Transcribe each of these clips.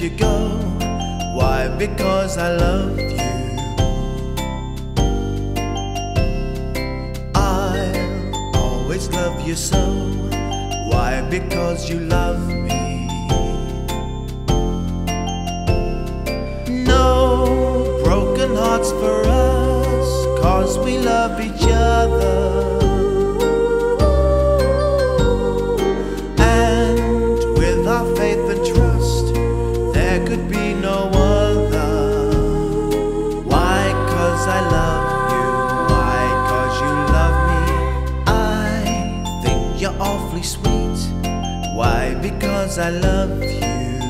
you go. Why? Because I love you. I'll always love you so. Why? Because you love me. No broken hearts for us, cause we love each other. Awfully sweet. Why? Because I love you.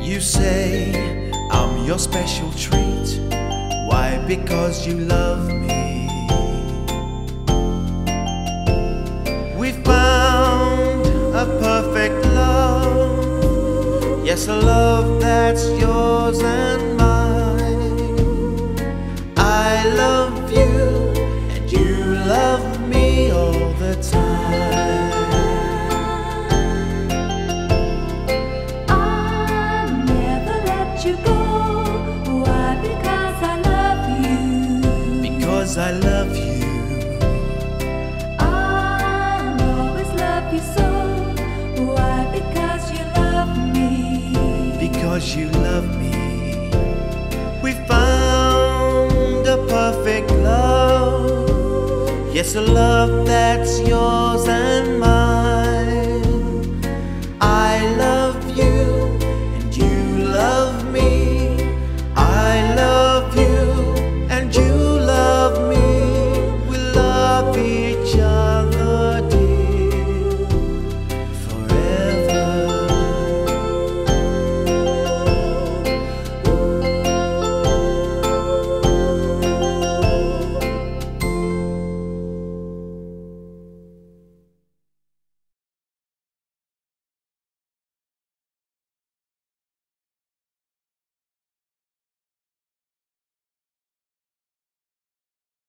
You say I'm your special treat. Why? Because you love me. We found a perfect love. Yes, a love that's yours and mine. Because I love you. I'll always love you so. Why? Because you love me. because you love me. We found a perfect love. Yes, a love that's yours and mine.